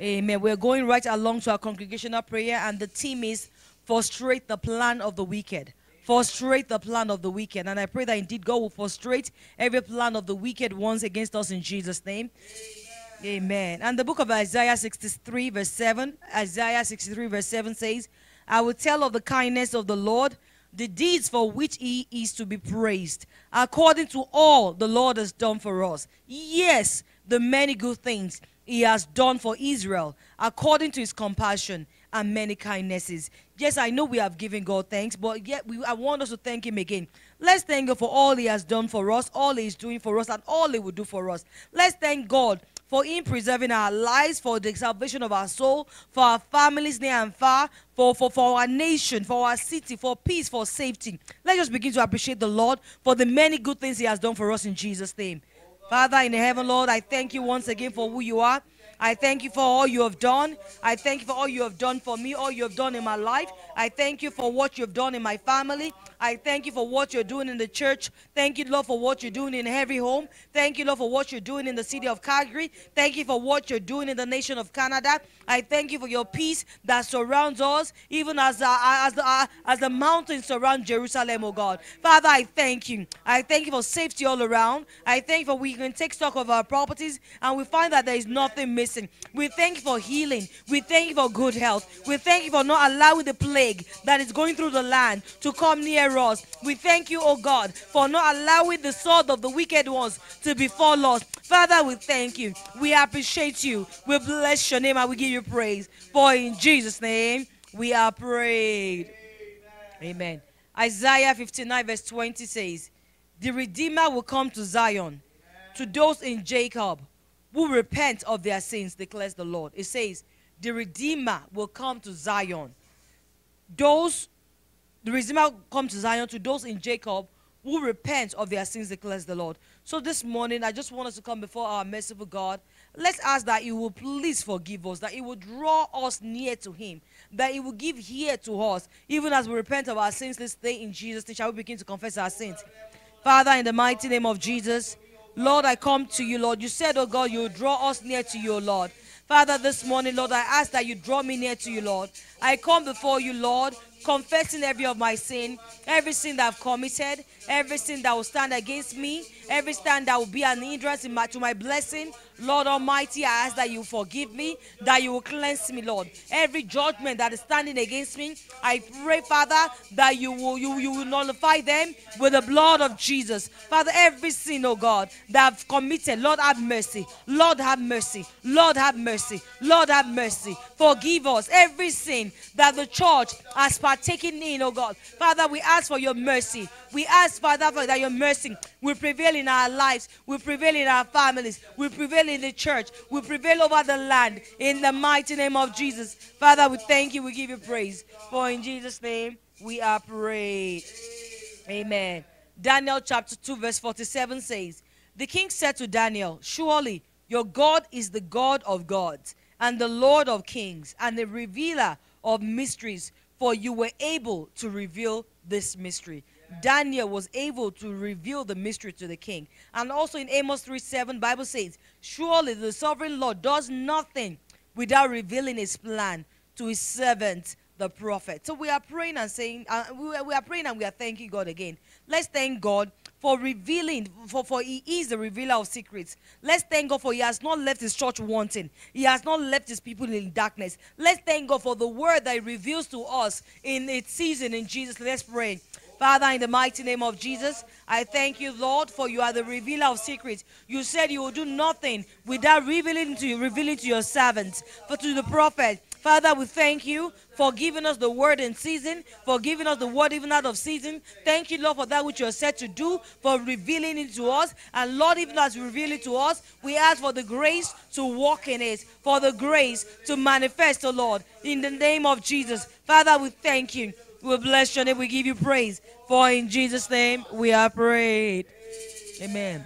Amen. We're going right along to our congregational prayer, and the theme is frustrate the plan of the wicked. Frustrate the plan of the wicked. And I pray that indeed God will frustrate every plan of the wicked ones against us in Jesus' name. Amen. Amen. And the book of Isaiah 63, verse 7, Isaiah 63, verse 7 says, I will tell of the kindness of the Lord, the deeds for which he is to be praised, according to all the Lord has done for us. Yes, the many good things he has done for Israel according to his compassion and many kindnesses. Yes, I know we have given God thanks, but yet we, I want us to thank him again. Let's thank God for all he has done for us, all He is doing for us, and all he will do for us. Let's thank God for him preserving our lives, for the salvation of our soul, for our families near and far, for, for, for our nation, for our city, for peace, for safety. Let's just begin to appreciate the Lord for the many good things he has done for us in Jesus' name. Father in heaven, Lord, I thank you once again for who you are. I thank you for all you have done. I thank you for all you have done for me, all you have done in my life. I thank you for what you've done in my family. I thank you for what you're doing in the church. Thank you, Lord, for what you're doing in every home. Thank you, Lord, for what you're doing in the city of Calgary. Thank you for what you're doing in the nation of Canada. I thank you for your peace that surrounds us, even as, uh, as, the, uh, as the mountains surround Jerusalem, oh God. Father, I thank you. I thank you for safety all around. I thank you for we can take stock of our properties and we find that there is nothing missing. We thank you for healing. We thank you for good health. We thank you for not allowing the plague that is going through the land to come near us. We thank you, oh God, for not allowing the sword of the wicked ones to befall us. Father, we thank you. We appreciate you. We bless your name and we give you praise. For in Jesus' name we are prayed. Amen. Isaiah 59, verse 20 says, The Redeemer will come to Zion, to those in Jacob who repent of their sins, declares the Lord. It says, The Redeemer will come to Zion. Those the Redeemer come to Zion to those in Jacob who repent of their sins, declares the Lord. So this morning, I just want us to come before our merciful God. Let's ask that He will please forgive us, that He will draw us near to Him, that He will give ear to us, even as we repent of our sins this day in Jesus' name. Shall we begin to confess our sins? Father, in the mighty name of Jesus, Lord, I come to you, Lord. You said, oh God, you draw us near to you, Lord. Father, this morning, Lord, I ask that you draw me near to you, Lord. I come before you, Lord, confessing every of my sin, every sin that I've committed, every sin that will stand against me, every stand that will be an hindrance my, to my blessing. Lord Almighty, I ask that you forgive me, that you will cleanse me, Lord. Every judgment that is standing against me, I pray, Father, that you will you, you will nullify them with the blood of Jesus. Father, every sin, oh God, that I've committed, Lord have mercy. Lord have mercy. Lord have mercy. Lord have mercy. Forgive us every sin that the church has partaken in, oh God. Father, we ask for your mercy. We ask, Father, for that your mercy will prevail in our lives, will prevail in our families, will prevail in the church, will prevail over the land in the mighty name of Jesus. Father, we thank you, we give you praise. For in Jesus' name we are prayed. Amen. Daniel chapter 2, verse 47 says, The king said to Daniel, Surely your God is the God of gods and the Lord of kings and the revealer of mysteries, for you were able to reveal this mystery. Daniel was able to reveal the mystery to the king. And also in Amos 3 7, Bible says, Surely the sovereign Lord does nothing without revealing his plan to his servant, the prophet. So we are praying and saying, uh, we, are, we are praying and we are thanking God again. Let's thank God for revealing, for, for he is the revealer of secrets. Let's thank God for he has not left his church wanting. He has not left his people in darkness. Let's thank God for the word that he reveals to us in its season in Jesus. Let's pray. Father, in the mighty name of Jesus, I thank you, Lord, for you are the revealer of secrets. You said you will do nothing without revealing to you, revealing to your servants, for to the prophet. Father, we thank you for giving us the word in season, for giving us the word even out of season. Thank you, Lord, for that which you are set to do, for revealing it to us. And Lord, even as you reveal it to us, we ask for the grace to walk in it, for the grace to manifest, oh Lord, in the name of Jesus. Father, we thank you. We bless your name. We give you praise. For in Jesus' name we are prayed. Amen.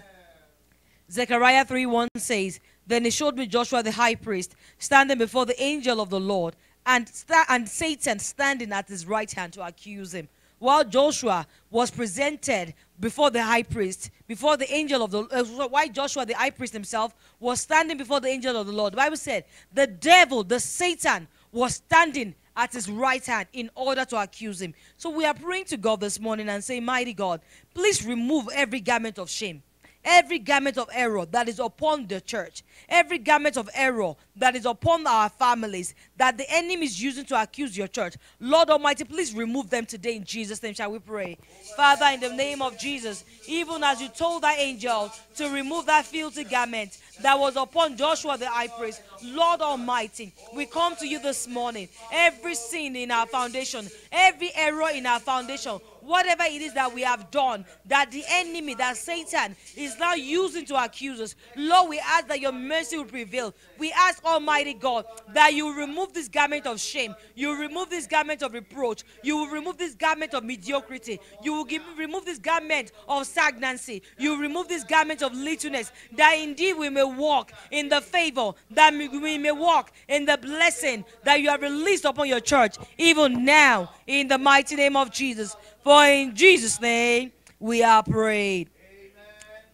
Zechariah 3 1 says, Then he showed me Joshua the high priest standing before the angel of the Lord, and, and Satan standing at his right hand to accuse him. While Joshua was presented before the high priest, before the angel of the uh, why Joshua, the high priest himself, was standing before the angel of the Lord. The Bible said the devil, the Satan, was standing at his right hand in order to accuse him. So we are praying to God this morning and saying, Mighty God, please remove every garment of shame every garment of error that is upon the church, every garment of error that is upon our families, that the enemy is using to accuse your church. Lord Almighty, please remove them today in Jesus' name. Shall we pray? Father, in the name of Jesus, even as you told that angel to remove that filthy garment that was upon Joshua the high priest, Lord Almighty, we come to you this morning. Every sin in our foundation, every error in our foundation, whatever it is that we have done, that the enemy, that Satan is now using to accuse us, Lord, we ask that your mercy will prevail. We ask, Almighty God, that you remove this garment of shame, you remove this garment of reproach, you will remove this garment of mediocrity, you will give, remove this garment of stagnancy, you remove this garment of littleness, that indeed we may walk in the favor, that we may walk in the blessing that you have released upon your church, even now, in the mighty name of Jesus. For in Jesus' name we are prayed. Amen.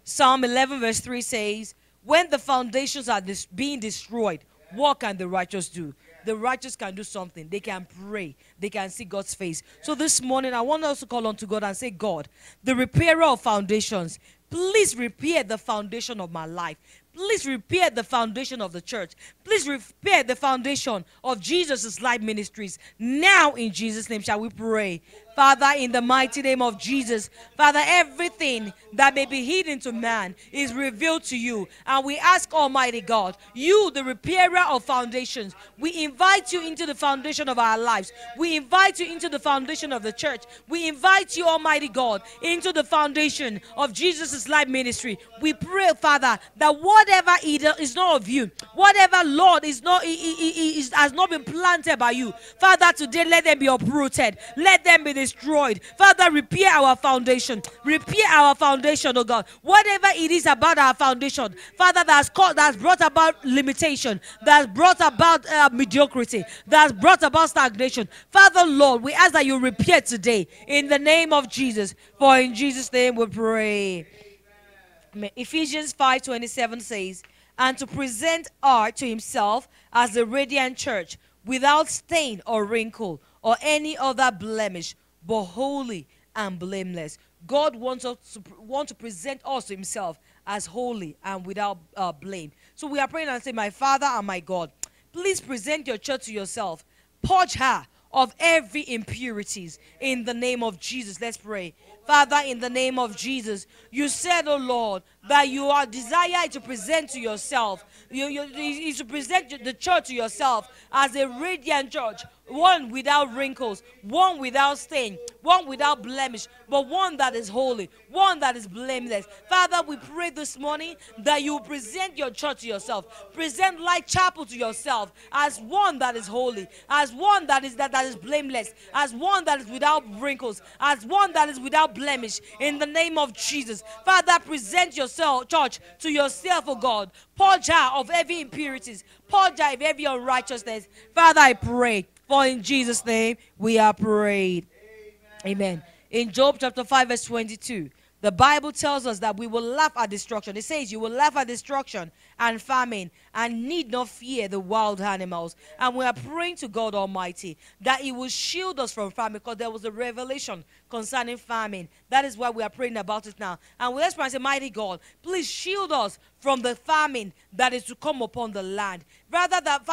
Psalm 11, verse 3 says, When the foundations are dis- being destroyed, what can the righteous do? The righteous can do something. They can pray. They can see God's face. So this morning, I want us to call on to God and say, God, the repairer of foundations, please repair the foundation of my life. Please repair the foundation of the church. Please repair the foundation of Jesus' life ministries. Now, in Jesus' name, shall we pray? Father, in the mighty name of Jesus, Father, everything that may be hidden to man is revealed to you. And we ask, Almighty God, you, the repairer of foundations, we invite you into the foundation of our lives. We invite you into the foundation of the church. We invite you, Almighty God, into the foundation of Jesus' life ministry. We pray, Father, that whatever is not of you, whatever, Lord, is not is, has not been planted by you, Father, today let them be uprooted. Let them be destroyed. Father, repair our foundation. Repair our foundation, oh God. Whatever it is about our foundation, Father, that's caused, that's brought about limitation, that's brought about uh, mediocrity, that's brought about stagnation. Father, Lord, we ask that you repair today in the name of Jesus. For in Jesus' name we pray. Ephesians 5:27 says, and to present her to himself as a radiant church without stain or wrinkle or any other blemish but holy and blameless. God wants us to want to present us to Himself as holy and without uh, blame. So we are praying and say, My Father and my God, please present your church to yourself. Purge her of every impurities in the name of Jesus. Let's pray. Father, in the name of Jesus, you said, oh Lord, that you are desired to present to yourself, you, you, you to present the church to yourself as a radiant church, one without wrinkles, one without stain, one without blemish, but one that is holy, one that is blameless. Father, we pray this morning that you present your church to yourself, present Light Chapel to yourself as one that is holy, as one that is that, that is blameless, as one that is without wrinkles, as one that is without blemish. In the name of Jesus, Father, present yourself, church, to yourself, oh God. Purge her of every impurities, purge her of every unrighteousness. Father, I pray for in Jesus' name we are prayed. Amen. Amen. In Job chapter 5, verse 22, the Bible tells us that we will laugh at destruction. It says, You will laugh at destruction and famine and need not fear the wild animals. And we are praying to God Almighty that He will shield us from famine because there was a revelation concerning famine. That is why we are praying about it now. And let's pray and say, Mighty God, please shield us from the famine that is to come upon the land. Rather, that,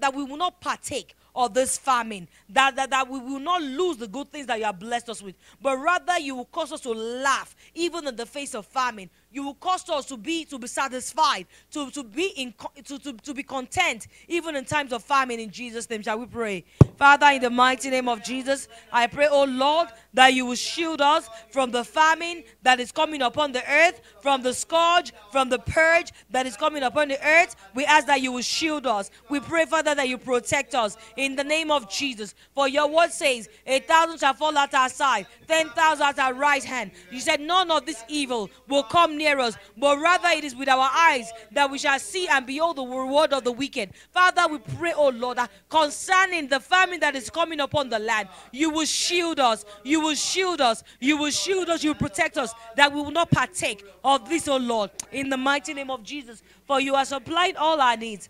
that we will not partake of this famine, that, that, that we will not lose the good things that you have blessed us with, but rather you will cause us to laugh even in the face of famine you will cause us to be to be satisfied to, to be in to, to, to be content even in times of famine. In jesus name shall we pray? Father in the mighty name of jesus i pray oh lord that you will shield us from the famine that is coming upon the earth from the scourge from the purge that is coming upon the earth. We ask that you will shield us. We pray father that you protect us. In the name of jesus for your word says a thousand shall fall at our side ten thousand at our right hand. You said none of this evil will come near us, but rather it is with our eyes that we shall see and behold the reward of the wicked. Father, we pray, oh Lord, concerning the famine that is coming upon the land, you will shield us, you will shield us, you will shield us, you will protect us, that we will not partake of this, oh Lord, in the mighty name of Jesus. For you are supplying all our needs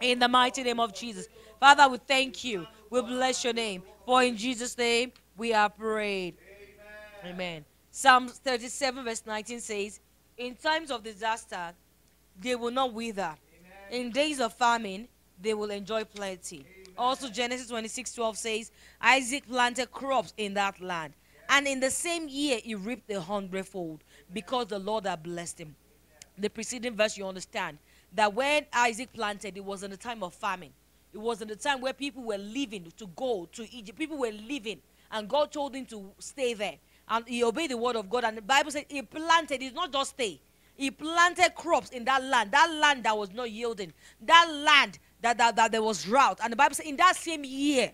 in the mighty name of Jesus. Father, we thank you. We bless your name. For in Jesus' name we are prayed. Amen. Amen. Psalm 37, verse 19 says, In times of disaster, they will not wither. Amen. In days of famine, they will enjoy plenty. Amen. Also, Genesis 26, 12 says, Isaac planted crops in that land. And in the same year, he reaped a hundredfold because the Lord had blessed him. The preceding verse, you understand that when Isaac planted, it was in the time of famine. It was in the time where people were leaving to go to Egypt. People were leaving, and God told him to stay there. And he obeyed the word of God. And the Bible said he planted, did not just stay. He planted crops in that land, that land that was not yielding, that land that, that, that there was drought. And the Bible said in that same year,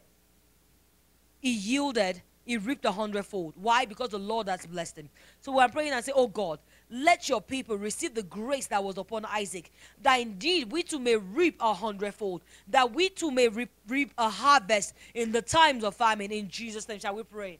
he yielded, he reaped a hundredfold. Why? Because the Lord has blessed him. So we're praying and say, Oh God, let your people receive the grace that was upon Isaac, that indeed we too may reap a hundredfold, that we too may reap, reap a harvest in the times of famine. In Jesus' name, shall we pray?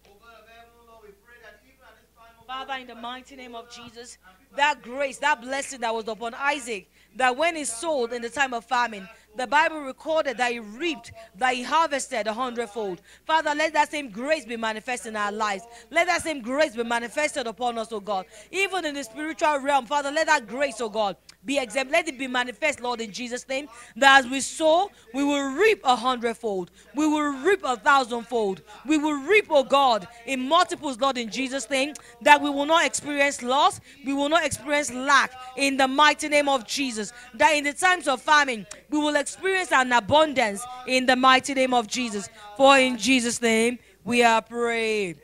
Father, in the mighty name of Jesus, that grace, that blessing that was upon Isaac, that when he sold in the time of famine, the Bible recorded that he reaped, that he harvested a hundredfold. Father, let that same grace be manifested in our lives. Let that same grace be manifested upon us, oh God. Even in the spiritual realm, Father, let that grace, oh God, be exempt. Let it be manifest, Lord, in Jesus' name. That as we sow, we will reap a hundredfold. We will reap a thousandfold. We will reap, oh God, in multiples, Lord, in Jesus' name. That we will not experience loss. We will not experience lack in the mighty name of Jesus. That in the times of famine, we will experience an abundance in the mighty name of Jesus. For in Jesus' name, we are praying.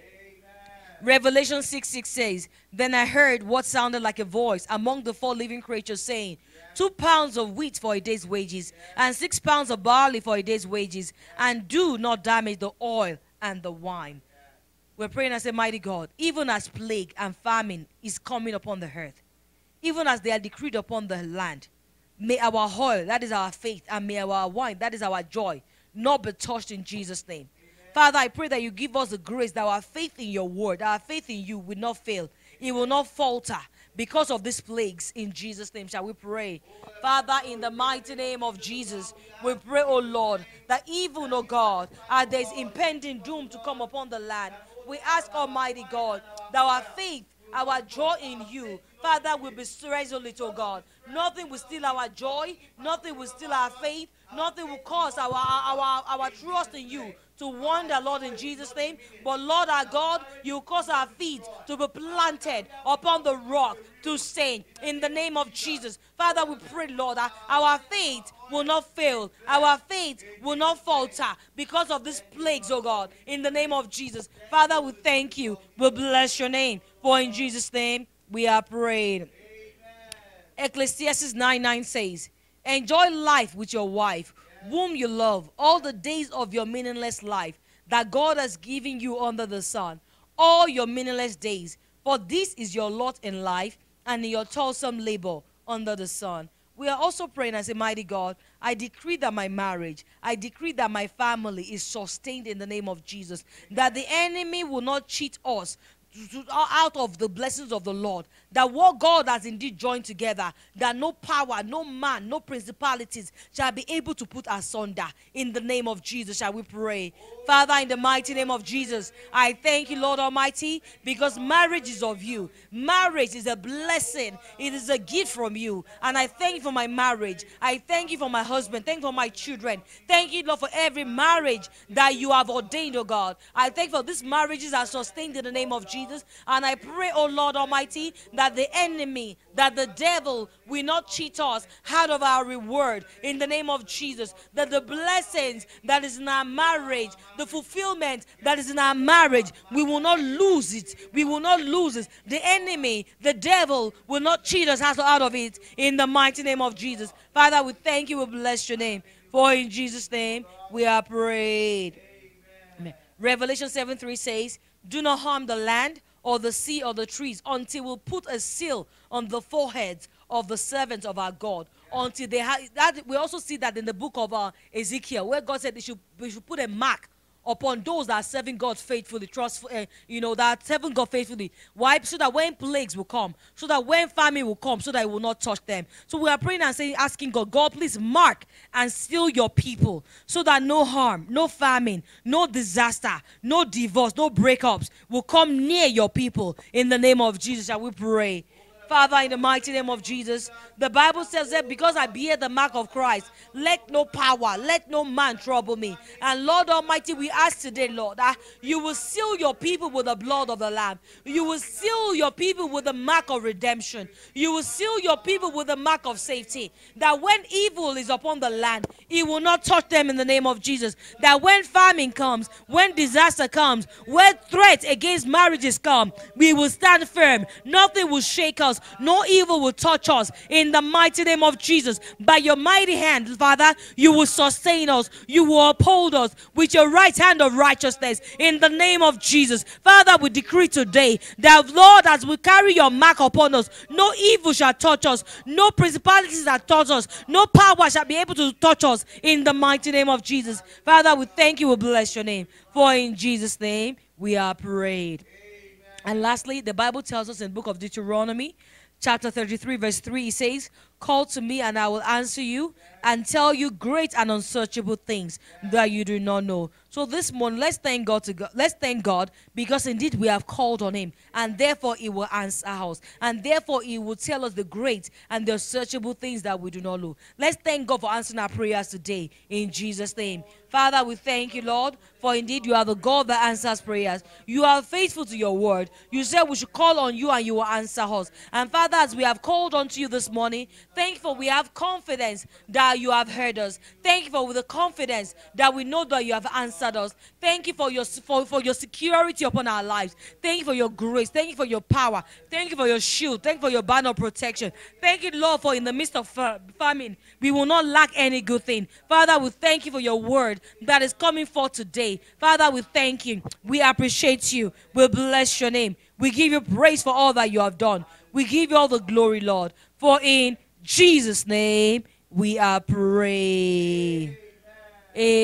Revelation 6 6 says, Then I heard what sounded like a voice among the four living creatures saying, Two pounds of wheat for a day's wages, and six pounds of barley for a day's wages, and do not damage the oil and the wine. We're praying and say, Mighty God, even as plague and famine is coming upon the earth, even as they are decreed upon the land, may our oil, that is our faith, and may our wine, that is our joy, not be touched in Jesus' name. Father, I pray that you give us the grace that our faith in your word, our faith in you will not fail. It will not falter because of these plagues. In Jesus' name, shall we pray? Father, in the mighty name of Jesus, we pray, oh Lord, that even, oh God, as there's impending doom to come upon the land, we ask, Almighty God, that our faith, our joy in you, Father, will be resolute, oh God. Nothing will steal our joy, nothing will steal our faith, nothing will cause our, our, our trust in you to wander, Lord, in Jesus' name. But Lord our God, you cause our feet to be planted upon the rock to stand in the name of Jesus. Father, we pray, Lord, that our faith will not fail. Our faith will not falter because of these plagues, oh God, in the name of Jesus. Father, we thank you. We bless your name. For in Jesus' name we are prayed. Ecclesiastes 9 9 says, Enjoy life with your wife whom you love, all the days of your meaningless life that God has given you under the sun, all your meaningless days. For this is your lot in life and in your toilsome labor under the sun. We are also praying as a mighty God. I decree that my marriage, I decree that my family is sustained in the name of Jesus. That the enemy will not cheat us out of the blessings of the Lord. That what God has indeed joined together, that no power, no man, no principalities shall be able to put asunder. In the name of Jesus, shall we pray? Father, in the mighty name of Jesus, I thank you, Lord Almighty, because marriage is of you. Marriage is a blessing, it is a gift from you. And I thank you for my marriage. I thank you for my husband. Thank you for my children. Thank you, Lord, for every marriage that you have ordained, oh God. I thank you for these marriages are sustained in the name of Jesus. And I pray, oh Lord Almighty, that the enemy, that the devil will not cheat us out of our reward in the name of Jesus. That the blessings that is in our marriage, the fulfillment that is in our marriage, we will not lose it. We will not lose it. The enemy, the devil, will not cheat us out of it in the mighty name of Jesus. Father, we thank you. We bless your name. For in Jesus' name we are prayed. Revelation 7 3 says, Do not harm the land or the sea or the trees until we put a seal on the foreheads of the servants of our God. Until they have that, we also see that in the book of uh, Ezekiel, where God said they should, we should put a mark upon those that are serving God faithfully, trust, uh, you know, that serving God faithfully. Why? So that when plagues will come, so that when famine will come, so that it will not touch them. So we are praying and saying, asking God, God, please mark and seal your people, so that no harm, no famine, no disaster, no divorce, no breakups will come near your people. In the name of Jesus, shall we pray? Father, in the mighty name of Jesus, the Bible says that because I bear the mark of Christ, let no power, let no man trouble me. And Lord Almighty, we ask today, Lord, that you will seal your people with the blood of the Lamb. You will seal your people with the mark of redemption. You will seal your people with the mark of safety. That when evil is upon the land, it will not touch them in the name of Jesus. That when famine comes, when disaster comes, when threats against marriages come, we will stand firm. Nothing will shake us. No evil will touch us. In the mighty name of Jesus, by your mighty hand, Father, you will sustain us. You will uphold us with your right hand of righteousness. In the name of Jesus, Father, we decree today that, Lord, as we carry your mark upon us, no evil shall touch us, no principalities shall touch us, no power shall be able to touch us. In the mighty name of Jesus, Father, we thank you. We bless your name. For in Jesus' name we are prayed. And lastly, the Bible tells us in book of Deuteronomy, chapter 33, verse 3, it says, Call to me and I will answer you and tell you great and unsearchable things that you do not know. So this morning, let's thank God to God. Let's thank God because indeed we have called on Him, and therefore He will answer us, and therefore He will tell us the great and the unsearchable things that we do not know. Let's thank God for answering our prayers today in Jesus' name. Father, we thank you, Lord, for indeed you are the God that answers prayers. You are faithful to your word. You said we should call on you and you will answer us. And Father, as we have called unto you this morning, thank you for we have confidence that you have heard us. Thank you for the confidence that we know that you have answered us. Thank you for your for, for your security upon our lives. Thank you for your grace. Thank you for your power. Thank you for your shield. Thank you for your banner of protection. Thank you, Lord, for in the midst of famine, we will not lack any good thing. Father, we thank you for your word that is coming forth today. Father, we thank you. We appreciate you. We bless your name. We give you praise for all that you have done. We give you all the glory, Lord. For in Jesus' name we are praying. Amen.